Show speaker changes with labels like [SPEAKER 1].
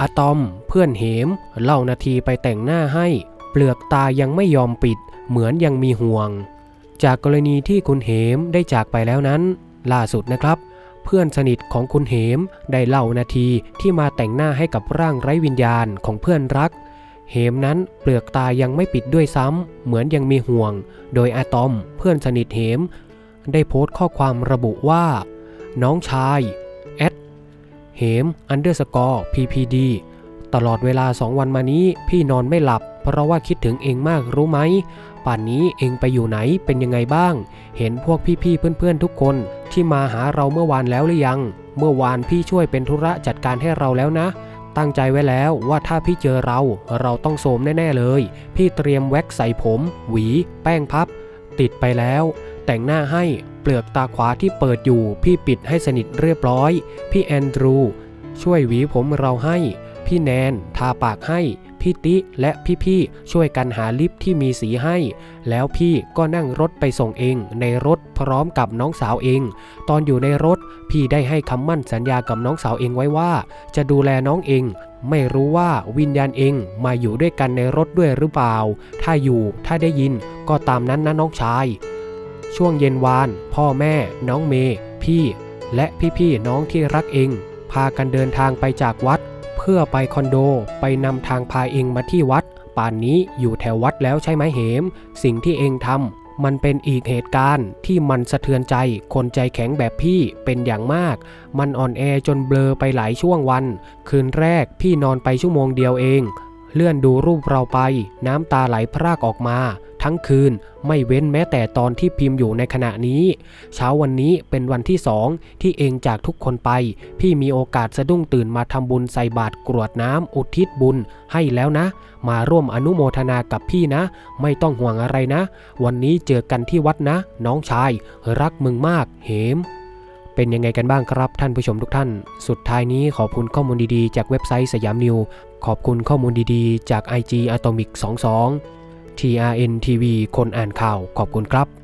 [SPEAKER 1] อะตอม เพื่อนเหม เล่านาทีไปแต่งหน้าให้ เปลือกตายังไม่ยอมปิด เหมือนยังมีห่วง จากกรณีที่คุณเหมได้จากไปแล้วนั้น ล่าสุดนะครับ เพื่อนสนิทของคุณเหมได้เล่านาทีที่มาแต่งหน้าให้กับร่างไร้วิญญาณของเพื่อนรัก เหมนั้นเปลือกตายังไม่ปิดด้วยซ้ำ เหมือนยังมีห่วง โดยอะตอม เพื่อนสนิทเหม ได้โพสต์ข้อความระบุว่า น้องชาย เหมอันเดอร์สกอร์ ppd ตลอดเวลาสองวันมานี้ พี่นอนไม่หลับ เพราะว่าคิดถึงเองมากรู้ไหม ป่านนี้เองไปอยู่ไหนเป็นยังไงบ้าง เห็นพวกพี่ๆเพื่อนๆทุกคน ที่มาหาเราเมื่อวานแล้วหรือยัง เมื่อวานพี่ช่วยเป็นธุระจัดการให้เราแล้วนะ ตั้งใจไว้แล้วว่าถ้าพี่เจอเรา เราต้องโสมแน่ๆเลย พี่เตรียมแว็กใส่ผม หวี แป้งพับ ติดไปแล้ว แต่งหน้าให้ ลือกตาขวาที่เปิดอยู่ พี่ปิดให้สนิทเรียบร้อย พี่แอนดรู ช่วยหวีผมเราให้ พี่แนน ทาปากให้ พี่ติและพี่ๆช่วยกันหาลิปที่มีสีให้ แล้วพี่ก็นั่งรถไปส่งเอง ในรถพร้อมกับน้องสาวเอง ตอนอยู่ในรถ พี่ได้ให้คำมั่นสัญญากับน้องสาวเองไว้ว่า จะดูแลน้องเองไม่รู้ว่าวิญญาณเองมาอยู่ด้วยกันในรถด้วยหรือเปล่า ถ้าอยู่ถ้าได้ยินก็ตามนั้นนะน้องชาย ช่วงเย็นวาน พ่อแม่ น้องเมย์พี่ และพี่ๆน้องที่รักเอง พากันเดินทางไปจากวัด เพื่อไปคอนโดไปนำทางพาเองมาที่วัด ป่านนี้อยู่แถววัดแล้วใช่ไหมเหม สิ่งที่เองทำมันเป็นอีกเหตุการณ์ที่มันสะเทือนใจ คนใจแข็งแบบพี่เป็นอย่างมาก มันอ่อนแอจนเบลอไปหลายช่วงวัน คืนแรกพี่นอนไปชั่วโมงเดียวเอง เลื่อนดูรูปเราไป น้ำตาไหลพรากออกมา ทั้งคืนไม่เว้นแม้แต่ตอนที่พิมพ์อยู่ในขณะนี้ เช้าวันนี้เป็นวันที่สองที่เองจากทุกคนไป พี่มีโอกาสสะดุ้งตื่นมาทำบุญใส่บาตรกรวดน้ำอุทิศบุญให้แล้วนะ มาร่วมอนุโมทนากับพี่นะ ไม่ต้องห่วงอะไรนะ วันนี้เจอกันที่วัดนะ น้องชาย รักมึงมากเหมเป็นยังไงกันบ้างครับท่านผู้ชมทุกท่าน สุดท้ายนี้ขอบคุณข้อมูลดีๆ จากเว็บไซต์สยามนิว ขอบคุณข้อมูลดีๆ จาก IG Atomic 22 TRN TV คนอ่านข่าวขอบคุณครับ